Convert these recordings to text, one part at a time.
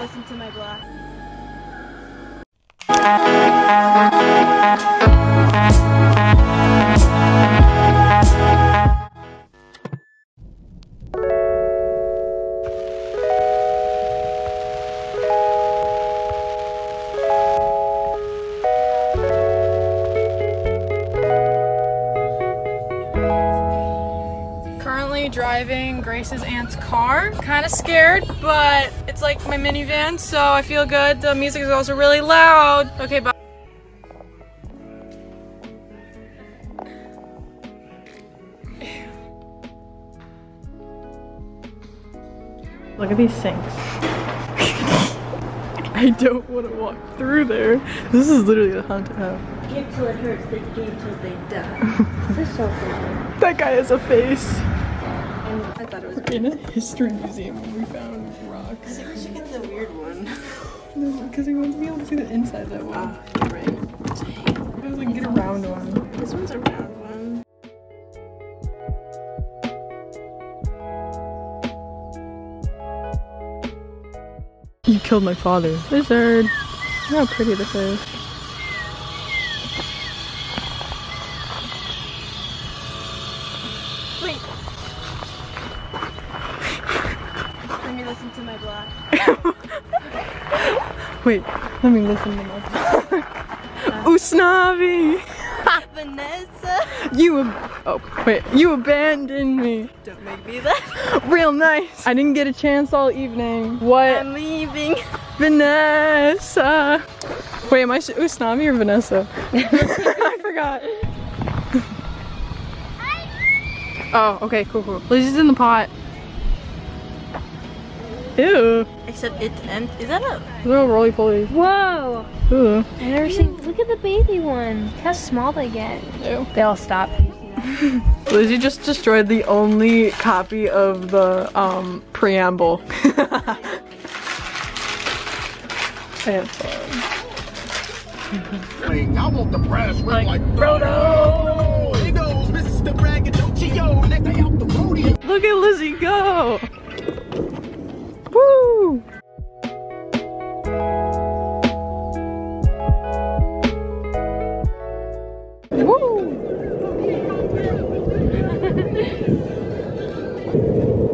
listen to my blog. Driving Grace's aunt's car. Kind of scared, but it's like my minivan, so I feel good. The music is also really loud. Okay, bye. Look at these sinks. I don't want to walk through there. This is literally a haunted house. Give till it hurts, they give till they die. this is so funny. That guy has a face. And I thought it was In a history museum when we found rocks. we should get the weird one. No, because we want to be able to see the inside of that one. Ah, you're right. I was like, get around one. This one's a round one. You killed my father. Lizard. Look how pretty this is. Wait. Let me listen to my blog. Wait, let me listen to my uh, Usnavi! Vanessa! You ab- oh wait, you abandoned me. Don't make me that. Real nice. I didn't get a chance all evening. What? I'm leaving. Vanessa. Wait, am I Usnavi or Vanessa? I forgot. Oh, okay, cool, cool. Lizzie's in the pot. Ew. Except it's empty. Is that a. Little roly poly. Whoa! Ooh. I've never seen. Look at the baby one. Look how small they get. Ew. They all stop. Lizzie just destroyed the only copy of the um, preamble. I have fun. ring. I want the brass ring like, Frodo. He goes, Mr. Braggadocio, next day out the rodeo. Look at Lizzie go!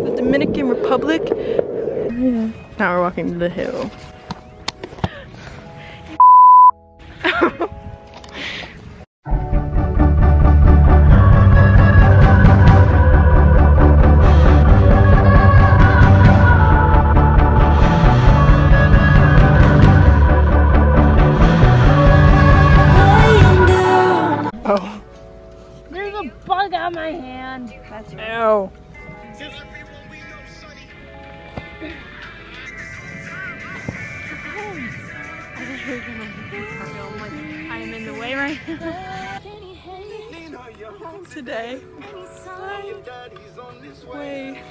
The Dominican Republic. Now we're walking to the hill. Hand. That's Ew. I am in the way right now. Today. Daddy's on this way.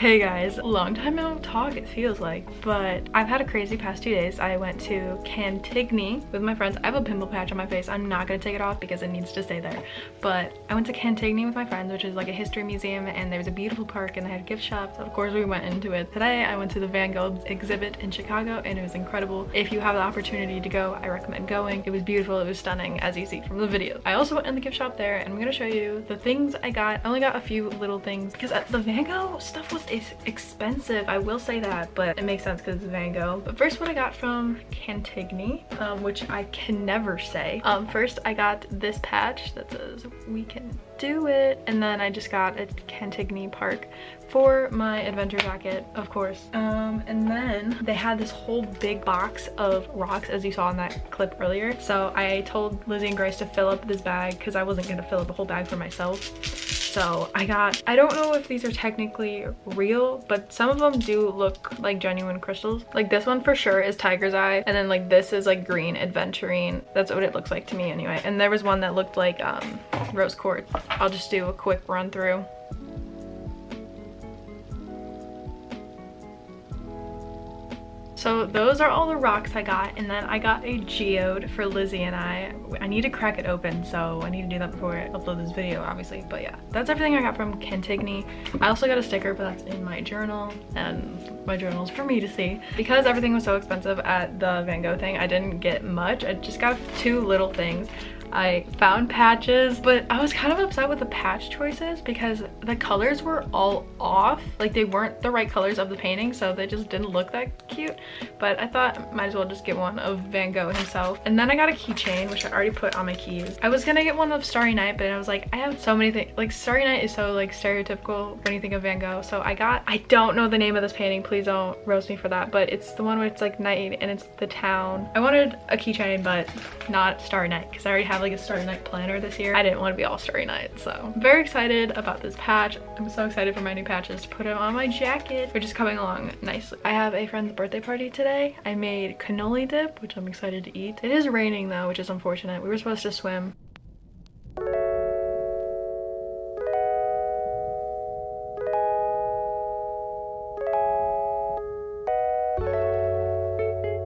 Hey guys, long time no talk it feels like, but I've had a crazy past two days. I went to Cantigny with my friends. I have a pimple patch on my face. I'm not gonna take it off because it needs to stay there. But I went to Cantigny with my friends, which is like a history museum and there's a beautiful park and they had gift shops. Of course we went into it. Today I went to the Van Gogh exhibit in Chicago and it was incredible. If you have the opportunity to go, I recommend going. It was beautiful, it was stunning as you see from the video. I also went in the gift shop there and I'm gonna show you the things I got. I only got a few little things because the Van Gogh stuff was is expensive i will say that but it makes sense because it's van gogh. But first what i got from cantigny um, which i can never say. Um, first i got this patch that says we can do it and then i just got a cantigny park for my adventure jacket of course. Um, and then they had this whole big box of rocks as you saw in that clip earlier. So i told lizzie and grace to fill up this bag because i wasn't going to fill up a whole bag for myself So I got, I don't know if these are technically real, but some of them do look like genuine crystals. Like this one for sure is tiger's eye. And then like this is like green aventurine. That's what it looks like to me anyway. And there was one that looked like um, rose quartz. I'll just do a quick run through. So those are all the rocks I got and then I got a geode for Lizzie and I. I need to crack it open so I need to do that before I upload this video obviously but yeah that's everything I got from Cantigny. I also got a sticker but that's in my journal and my journal is for me to see. Because everything was so expensive at the Van Gogh thing I didn't get much. I just got two little things. I found patches, but I was kind of upset with the patch choices because the colors were all off. Like they weren't the right colors of the painting, so they just didn't look that cute. But I thought might as well just get one of Van Gogh himself. And then I got a keychain, which I already put on my keys. I was gonna get one of Starry Night, but I was like, I have so many things. Like Starry Night is so like stereotypical when you think of Van Gogh. So I got, I don't know the name of this painting. Please don't roast me for that. But it's the one where it's like night and it's the town. I wanted a keychain, but not Starry Night because I already have have like a Starry Night planner this year. I didn't want to be all Starry Night, so I'm very excited about this patch. I'm so excited for my new patches to put them on my jacket, They're just coming along nicely. I have a friend's birthday party today. I made cannoli dip, which I'm excited to eat. It is raining though, which is unfortunate. We were supposed to swim